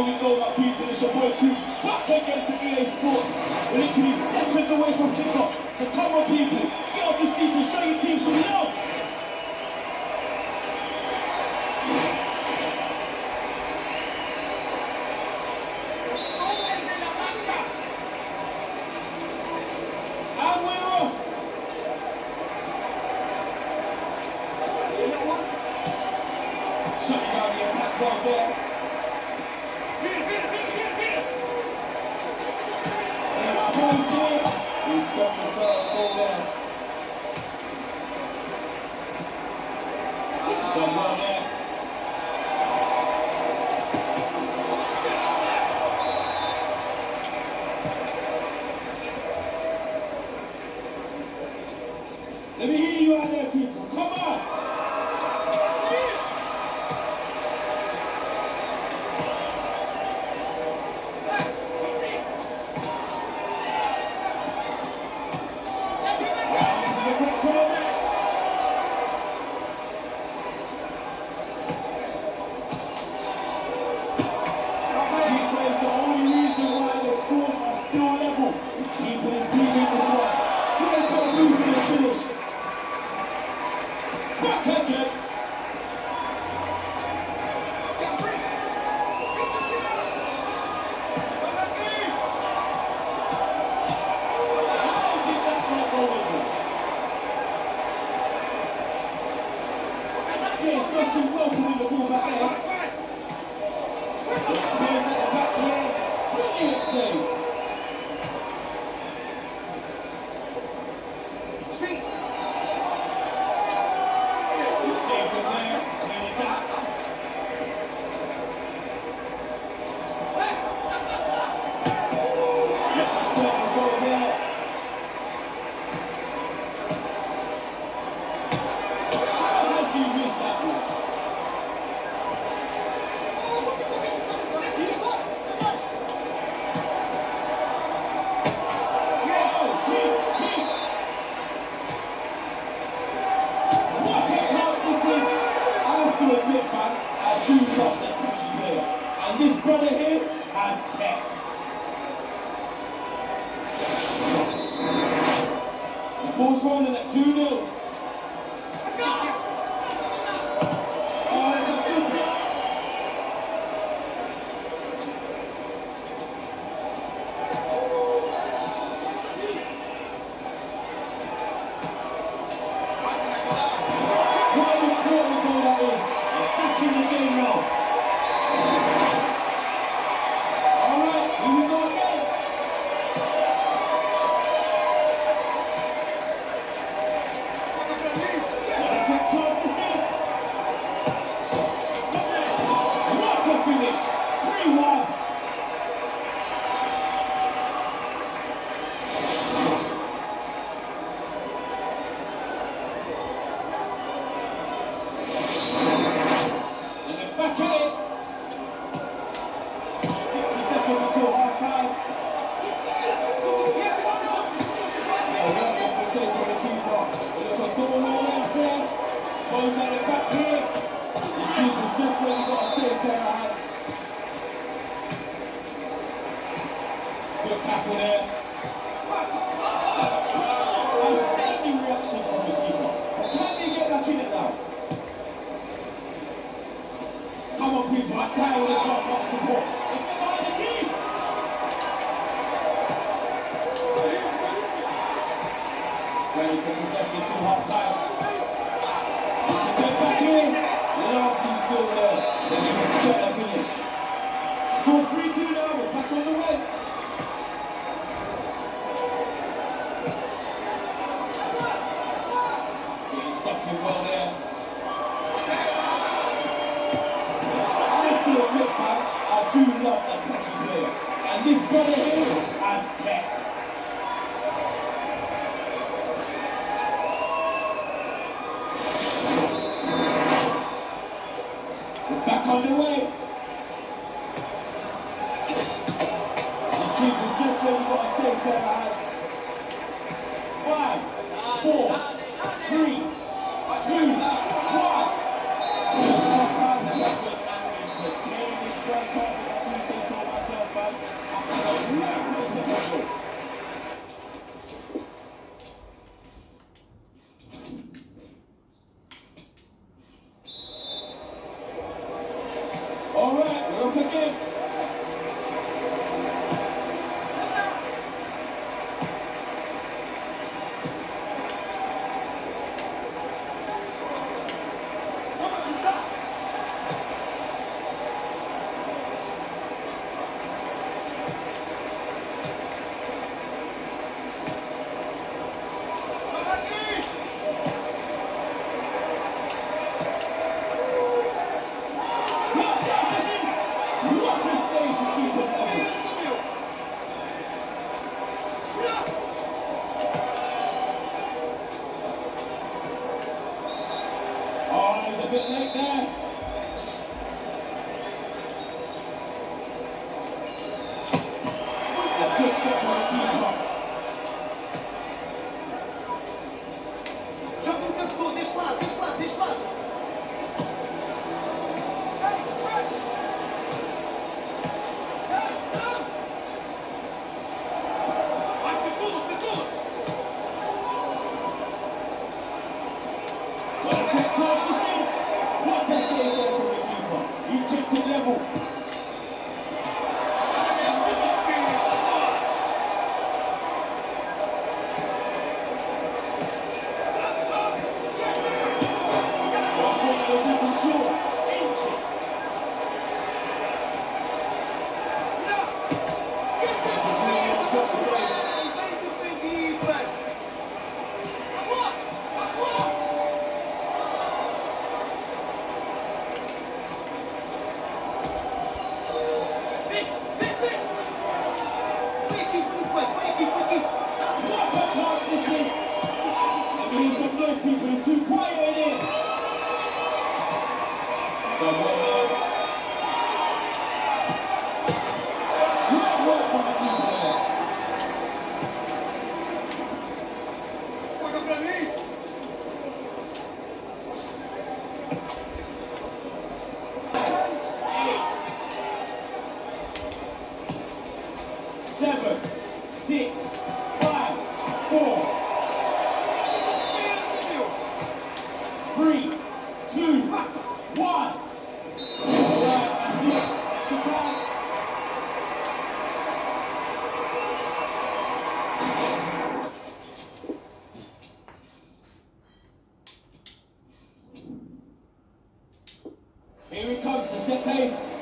We go, my people. It's your boy. Back again to EA Sports. We're literally seconds away from kickoff. So come on, people. Get off your seats and show your team some love. And we're off. Shut down the attack right there. And it's full clear. He stopped the third goal there. Done well there. Let me hear you out there, people. Come on. Back do love that touchy player. And this brother here has kept. The ball's rolling at 2 Oh, man, it back can you get it now? Come on, people, I tell you, there's not support. And this brother here has kept. Back on the way. These kids is just really what I say to their eyes. Five, four, three, two, one. Thank. disparo, disparo, disparo. Vai, circula, circula. Agora você retorna. Three, two, one. Here it comes, the set pace.